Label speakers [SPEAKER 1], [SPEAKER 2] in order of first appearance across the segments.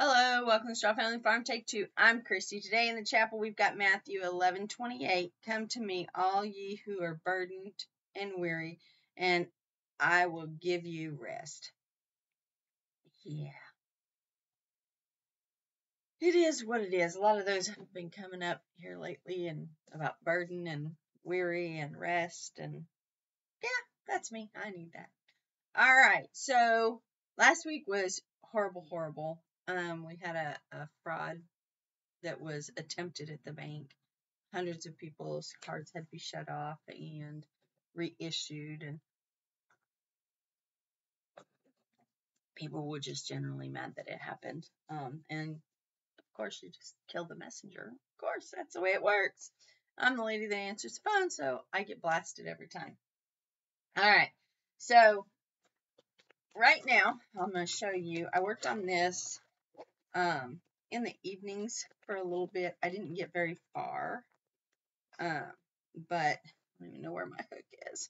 [SPEAKER 1] Hello, welcome to Straw Family Farm Take Two. I'm Christy. Today in the chapel we've got Matthew 11:28. Come to me, all ye who are burdened and weary, and I will give you rest. Yeah. It is what it is. A lot of those have been coming up here lately and about burden and weary and rest and yeah, that's me. I need that. All right. So last week was horrible, horrible. Um, we had a, a fraud that was attempted at the bank. Hundreds of people's cards had to be shut off and reissued, and people were just generally mad that it happened. Um, and of course, you just kill the messenger. Of course, that's the way it works. I'm the lady that answers the phone, so I get blasted every time. All right, so right now I'm going to show you. I worked on this um, in the evenings for a little bit. I didn't get very far, um, but I don't even know where my hook is.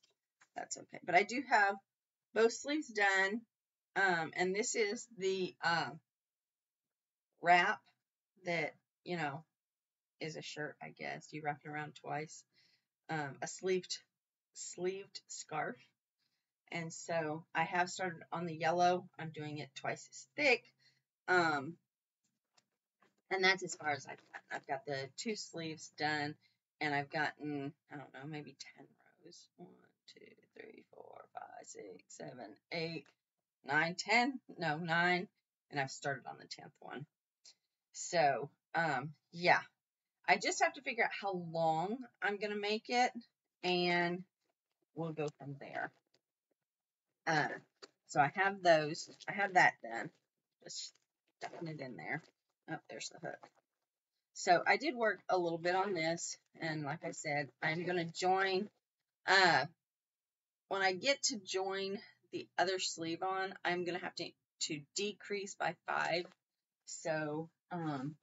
[SPEAKER 1] That's okay. But I do have both sleeves done, um, and this is the uh, wrap that, you know, is a shirt, I guess. You wrap it around twice. Um, a sleeved sleeved scarf. And so I have started on the yellow. I'm doing it twice as thick. Um, and that's as far as I've gotten. I've got the two sleeves done, and I've gotten, I don't know, maybe 10 rows. One, two, three, four, five, six, seven, eight, nine, ten. No, nine. And I've started on the 10th one. So, um, yeah. I just have to figure out how long I'm going to make it, and we'll go from there. Uh, so I have those. I have that done. Just stuffing it in there. Oh, there's the hook. So I did work a little bit on this, and like I said, I'm going to join, uh, when I get to join the other sleeve on, I'm going to have to, to decrease by five. So, um,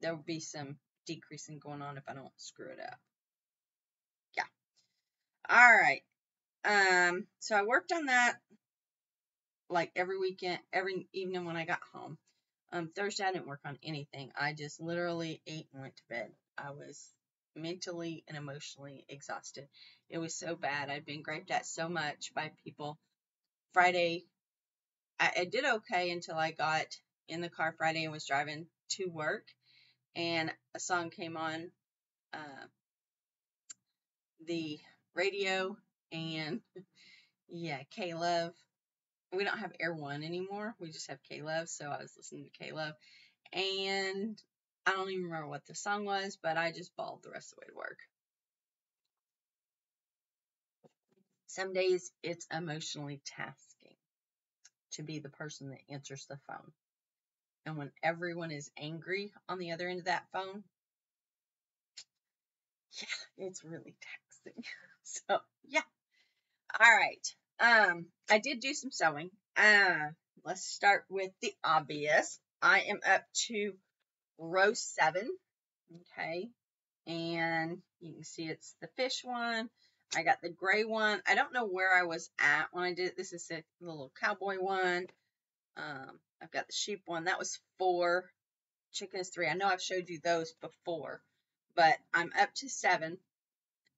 [SPEAKER 1] there will be some decreasing going on if I don't screw it up. Yeah. All right. Um, so I worked on that like every weekend, every evening when I got home. Um, Thursday, I didn't work on anything. I just literally ate and went to bed. I was mentally and emotionally exhausted. It was so bad. I'd been griped at so much by people. Friday, I, I did okay until I got in the car Friday and was driving to work, and a song came on uh, the radio, and yeah, K Love we don't have Air One anymore. We just have K Love. So I was listening to K Love. And I don't even remember what the song was, but I just bawled the rest of the way to work. Some days it's emotionally tasking to be the person that answers the phone. And when everyone is angry on the other end of that phone, yeah, it's really taxing. So, yeah. All right. Um, I did do some sewing. Uh, let's start with the obvious. I am up to row seven. Okay. And you can see it's the fish one. I got the gray one. I don't know where I was at when I did it. This is the little cowboy one. Um, I've got the sheep one. That was four. Chicken is three. I know I've showed you those before, but I'm up to seven.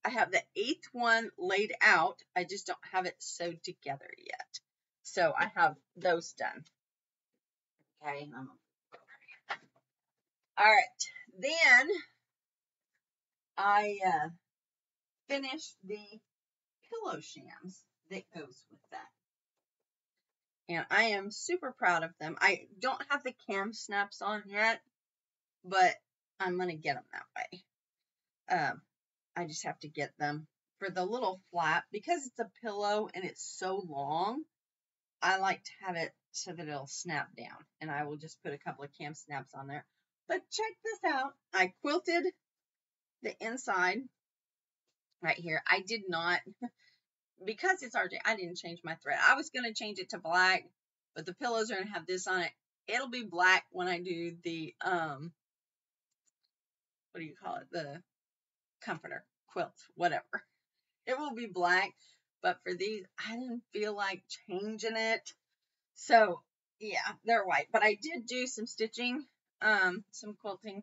[SPEAKER 1] I have the eighth one laid out. I just don't have it sewed together yet. So I have those done. Okay. All right. Then I uh, finished the pillow shams that goes with that. And I am super proud of them. I don't have the KAM snaps on yet, but I'm going to get them that way. Um, I just have to get them. For the little flap, because it's a pillow and it's so long, I like to have it so that it'll snap down. And I will just put a couple of KAM snaps on there. But check this out. I quilted the inside right here. I did not, because it's RJ, I didn't change my thread. I was going to change it to black, but the pillows are going to have this on it. It'll be black when I do the, um, what do you call it? The comforter, quilt, whatever. It will be black, but for these, I didn't feel like changing it. So, yeah, they're white. But I did do some stitching, um, some quilting.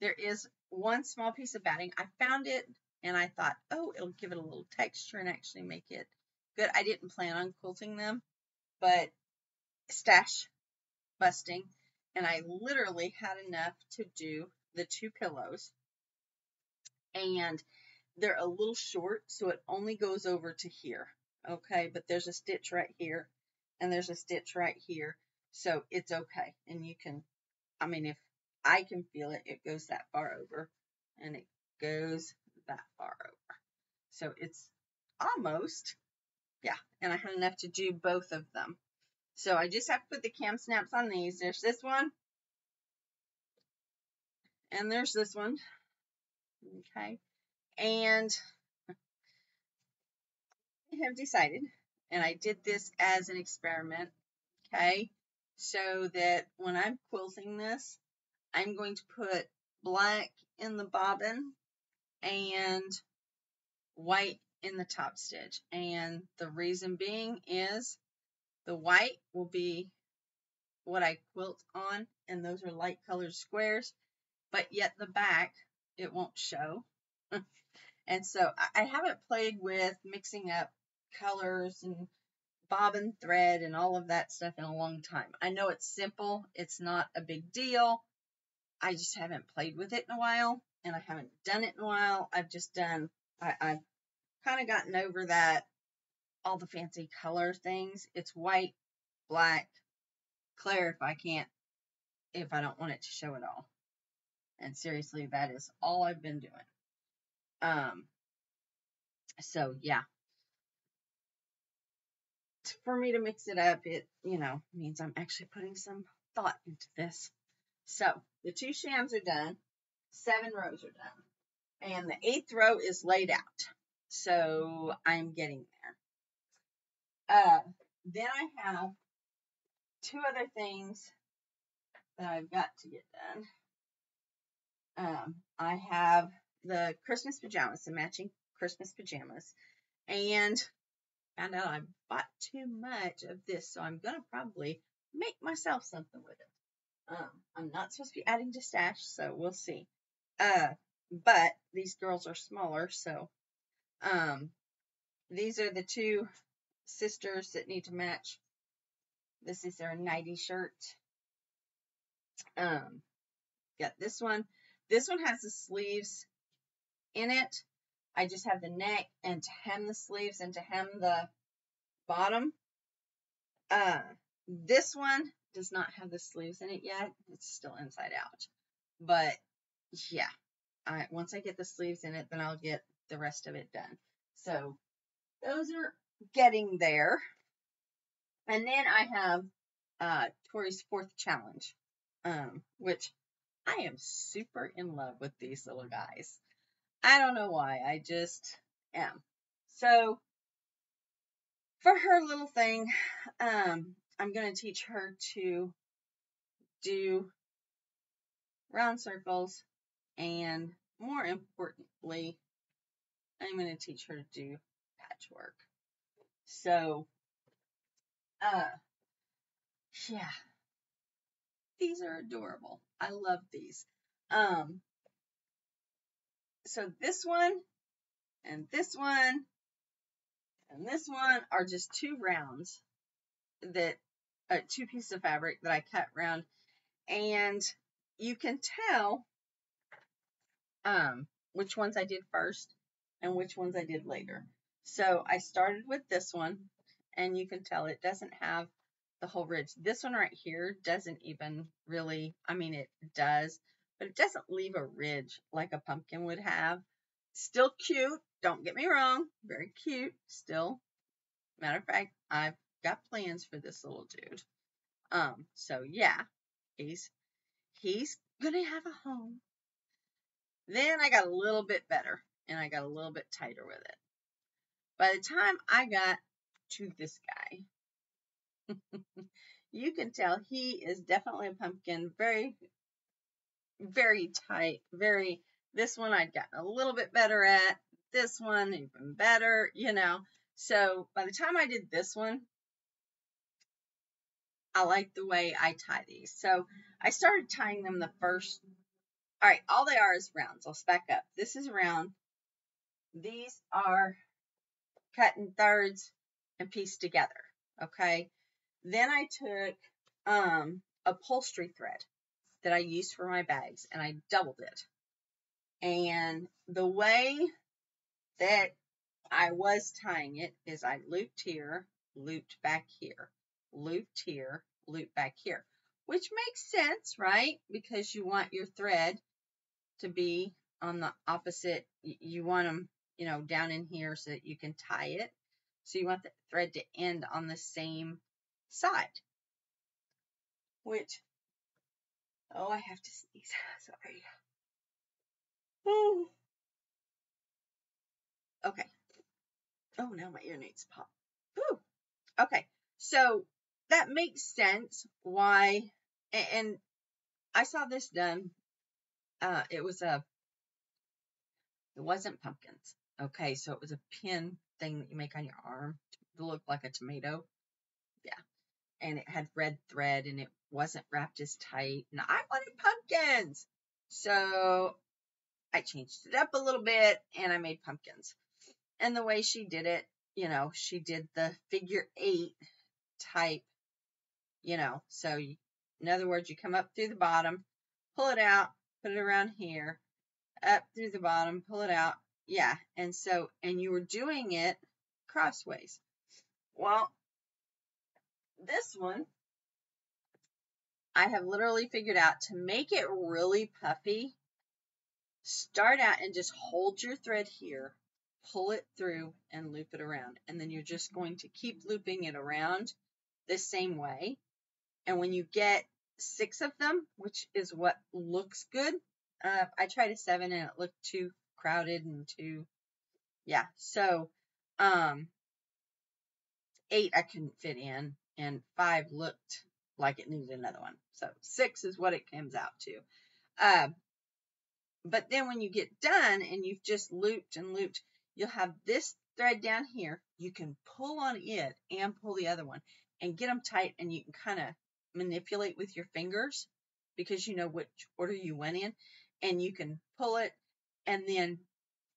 [SPEAKER 1] There is one small piece of batting. I found it and I thought, oh, it'll give it a little texture and actually make it good. I didn't plan on quilting them, but stash busting. And I literally had enough to do the two pillows. And they're a little short, so it only goes over to here. Okay, but there's a stitch right here and there's a stitch right here. So it's okay. And you can, I mean, if I can feel it, it goes that far over and it goes that far over. So it's almost, yeah. And I had enough to do both of them. So I just have to put the KAM snaps on these. There's this one. And there's this one. Okay. And I have decided, and I did this as an experiment, okay, so that when I'm quilting this, I'm going to put black in the bobbin and white in the top stitch. And the reason being is the white will be what I quilt on, and those are light colored squares, but yet the back, it won't show. and so I haven't played with mixing up colors and bobbin thread and all of that stuff in a long time. I know it's simple, it's not a big deal. I just haven't played with it in a while and I haven't done it in a while. I've just done, I, I've kind of gotten over that, all the fancy color things. It's white, black, clear if I can't, if I don't want it to show at all. And seriously, that is all I've been doing. Um, so yeah. For me to mix it up, it, you know, means I'm actually putting some thought into this. So the two shams are done. Seven rows are done. And the eighth row is laid out. So I'm getting there. Uh, then I have two other things that I've got to get done. Um, I have the Christmas pajamas, the matching Christmas pajamas, and found out I bought too much of this, so I'm gonna probably make myself something with it. Um, I'm not supposed to be adding to stash, so we'll see. Uh, but these girls are smaller, so um, these are the two sisters that need to match. This is their nighty shirt. Um, got this one. This one has the sleeves in it. I just have the neck and to hem the sleeves and to hem the bottom. Uh, this one does not have the sleeves in it yet. It's still inside out. But yeah, I, once I get the sleeves in it, then I'll get the rest of it done. So those are getting there. And then I have uh, Tori's fourth challenge, um, which I am super in love with these little guys. I don't know why. I just am. So for her little thing, um, I'm going to teach her to do round circles and more importantly, I'm going to teach her to do patchwork. So, uh, yeah, these are adorable. I love these. Um, so this one and this one and this one are just two rounds that uh, two pieces of fabric that I cut round and you can tell um, which ones I did first and which ones I did later. So I started with this one and you can tell it doesn't have the whole ridge. This one right here doesn't even really, I mean, it does, but it doesn't leave a ridge like a pumpkin would have. Still cute. Don't get me wrong. Very cute. Still. Matter of fact, I've got plans for this little dude. Um, so yeah, he's, he's gonna have a home. Then I got a little bit better and I got a little bit tighter with it. By the time I got to this guy, you can tell he is definitely a pumpkin. Very, very tight. Very, this one I'd gotten a little bit better at. This one even better, you know. So by the time I did this one, I like the way I tie these. So I started tying them the first. All right, all they are is rounds. Let's back up. This is round. These are cut in thirds and pieced together. Okay. Then I took um, upholstery thread that I used for my bags and I doubled it. And the way that I was tying it is I looped here, looped back here, looped here, looped back here, which makes sense, right? Because you want your thread to be on the opposite, you want them, you know, down in here so that you can tie it. So you want the thread to end on the same side, which, oh, I have to sneeze, sorry. Okay. Oh, now my ear needs pop. Ooh. Okay. So that makes sense why, and I saw this done. Uh, it was a, it wasn't pumpkins. Okay. So it was a pin thing that you make on your arm to look like a tomato. And it had red thread and it wasn't wrapped as tight. And I wanted pumpkins. So I changed it up a little bit and I made pumpkins and the way she did it, you know, she did the figure eight type, you know, so in other words, you come up through the bottom, pull it out, put it around here, up through the bottom, pull it out. Yeah. And so, and you were doing it crossways. Well, this one, I have literally figured out to make it really puffy, start out and just hold your thread here pull it through and loop it around. And then you're just going to keep looping it around the same way. And when you get six of them, which is what looks good, uh, I tried a seven and it looked too crowded and too, yeah. So, um, eight I couldn't fit in and five looked like it needed another one. So six is what it comes out to. Uh, but then when you get done and you've just looped and looped, you'll have this thread down here. You can pull on it and pull the other one and get them tight and you can kind of manipulate with your fingers because you know which order you went in and you can pull it and then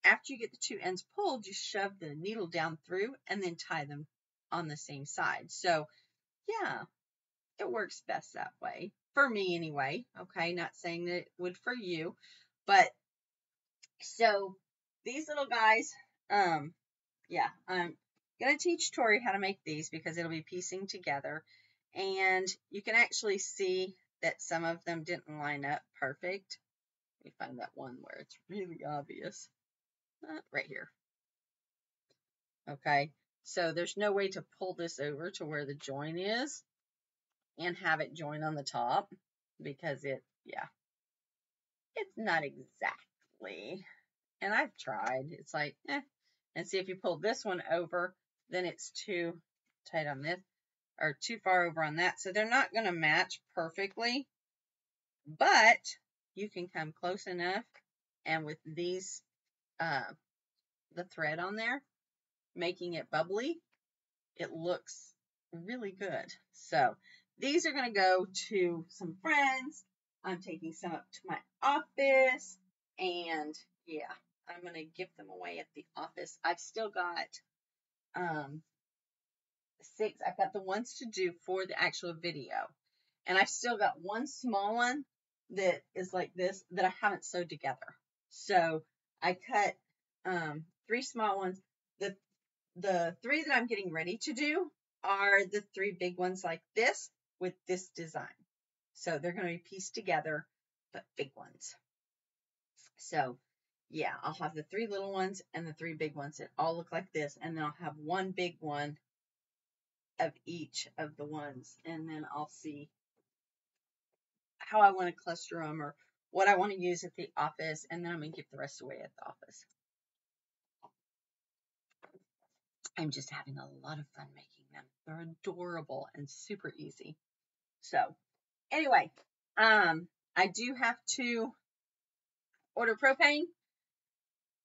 [SPEAKER 1] after you get the two ends pulled, you shove the needle down through and then tie them on the same side. So yeah, it works best that way for me anyway. Okay. Not saying that it would for you, but so these little guys, um, yeah, I'm going to teach Tori how to make these because it'll be piecing together. And you can actually see that some of them didn't line up perfect. Let me find that one where it's really obvious. Uh, right here. Okay, so there's no way to pull this over to where the join is and have it join on the top because it, yeah, it's not exactly, and I've tried, it's like, eh, and see if you pull this one over, then it's too tight on this or too far over on that. So they're not going to match perfectly, but you can come close enough. And with these, uh, the thread on there, making it bubbly, it looks really good. So these are going to go to some friends. I'm taking some up to my office and yeah. I'm going to give them away at the office. I've still got um, six. I've got the ones to do for the actual video. And I've still got one small one that is like this that I haven't sewed together. So I cut um, three small ones. The three that I'm getting ready to do are the three big ones like this with this design. So they're going to be pieced together, but big ones. So yeah, I'll have the three little ones and the three big ones that all look like this. And then I'll have one big one of each of the ones. And then I'll see how I want to cluster them or what I want to use at the office. And then I'm going to give the rest away at the office. I'm just having a lot of fun making them. They're adorable and super easy. So anyway, um, I do have to order propane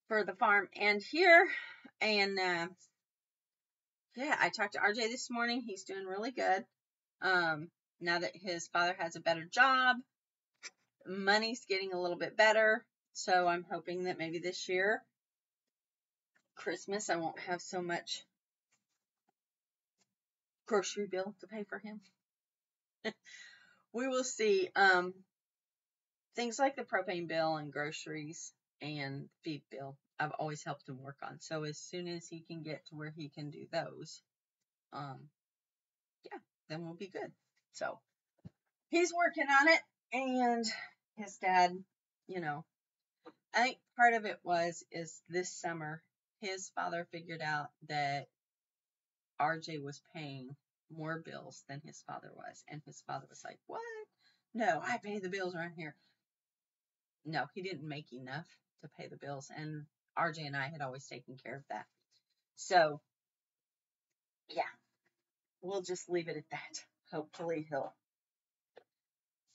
[SPEAKER 1] for the farm and here. And uh, yeah, I talked to RJ this morning. He's doing really good. Um, now that his father has a better job, money's getting a little bit better. So I'm hoping that maybe this year, Christmas, I won't have so much grocery bill to pay for him. we will see. Um, things like the propane bill and groceries and feed bill, I've always helped him work on. So as soon as he can get to where he can do those, um, yeah, then we'll be good. So he's working on it, and his dad, you know, I think part of it was is this summer his father figured out that RJ was paying more bills than his father was, and his father was like, "What? No, I pay the bills around here." No, he didn't make enough to pay the bills, and RJ and I had always taken care of that. So, yeah, we'll just leave it at that. Hopefully, he'll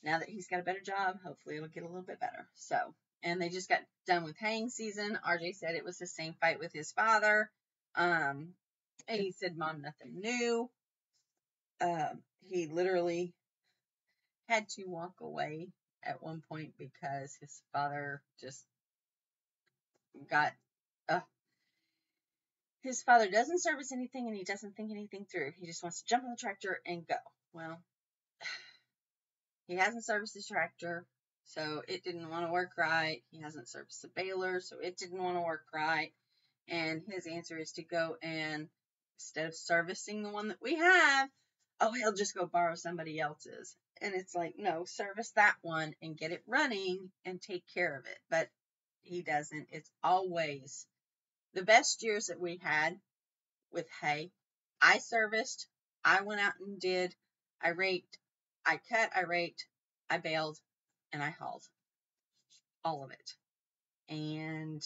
[SPEAKER 1] now that he's got a better job, hopefully it'll get a little bit better. So, and they just got done with haying season. RJ said it was the same fight with his father. Um, and he said, Mom, nothing new. Um, he literally had to walk away at one point because his father just got uh, his father doesn't service anything and he doesn't think anything through. He just wants to jump on the tractor and go. Well, he hasn't serviced the tractor, so it didn't want to work right. He hasn't serviced the baler, so it didn't want to work right. And his answer is to go and instead of servicing the one that we have, oh, he'll just go borrow somebody else's. And it's like, no, service that one and get it running and take care of it. But he doesn't. It's always the best years that we had with hay. I serviced, I went out and did, I raked, I cut, I raked, I baled, and I hauled. All of it. And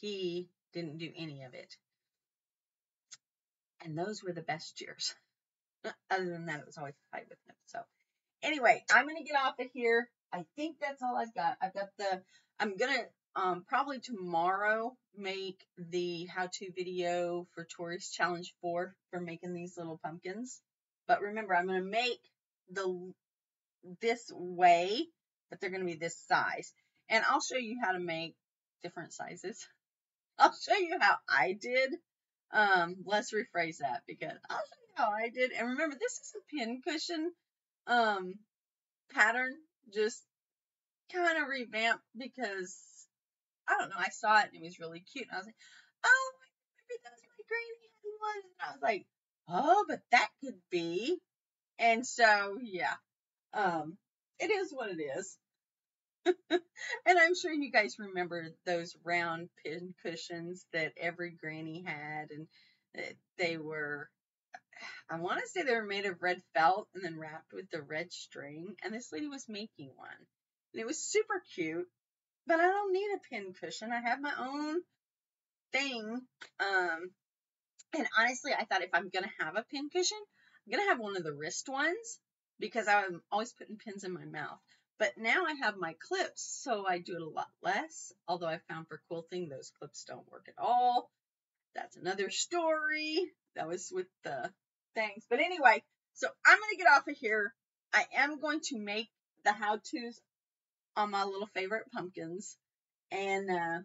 [SPEAKER 1] he didn't do any of it. And those were the best years. Other than that, it was always a fight with him. So, anyway, I'm going to get off of here. I think that's all I've got. I've got the, I'm going to um, probably tomorrow make the how-to video for Tori's Challenge 4 for making these little pumpkins. But remember, I'm going to make the this way, but they're going to be this size. And I'll show you how to make different sizes. I'll show you how I did. Um, let's rephrase that because I'll show you how I did. And remember, this is a pin cushion um pattern, just kind of revamped because I don't know. I saw it and it was really cute, and I was like, oh, remember those my granny one, and I was like, oh, but that could be. And so, yeah, um, it is what it is. and I'm sure you guys remember those round pin cushions that every granny had, and they were, I want to say they were made of red felt and then wrapped with the red string. And this lady was making one, and it was super cute. But I don't need a pin cushion. I have my own thing. Um, and honestly, I thought if I'm gonna have a pin cushion, I'm gonna have one of the wrist ones because I'm always putting pins in my mouth. But now I have my clips, so I do it a lot less. Although I found for quilting, those clips don't work at all. That's another story. That was with the things. But anyway, so I'm going to get off of here. I am going to make the how-tos on my little favorite pumpkins. And, uh,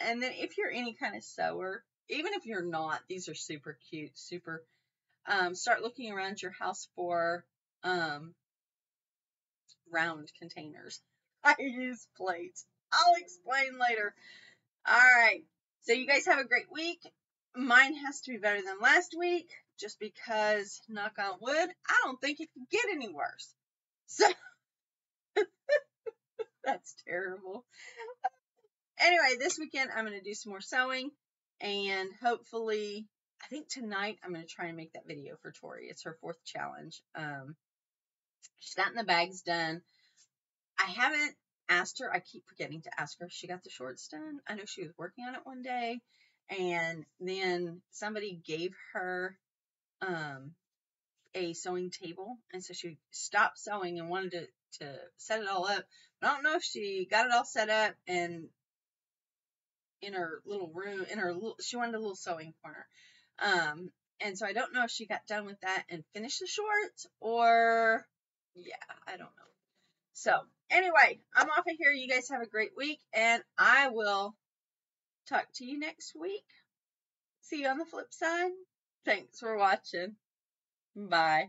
[SPEAKER 1] and then if you're any kind of sewer, even if you're not, these are super cute, super, um, start looking around your house for, um, round containers. I use plates. I'll explain later. All right. So you guys have a great week. Mine has to be better than last week just because, knock on wood, I don't think it could get any worse. So that's terrible. Anyway, this weekend I'm going to do some more sewing and hopefully, I think tonight I'm going to try and make that video for Tori. It's her fourth challenge. Um, She's gotten the bags done. I haven't asked her. I keep forgetting to ask her if she got the shorts done. I know she was working on it one day, and then somebody gave her um, a sewing table, and so she stopped sewing and wanted to to set it all up. But I don't know if she got it all set up and in her little room, in her little, she wanted a little sewing corner. Um, and so I don't know if she got done with that and finished the shorts or, yeah, I don't know. So, anyway, I'm off of here. You guys have a great week, and I will talk to you next week. See you on the flip side. Thanks for watching. Bye.